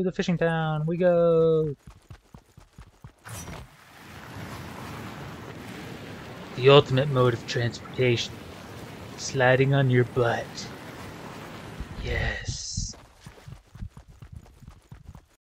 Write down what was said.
The fishing town, we go. The ultimate mode of transportation. Sliding on your butt.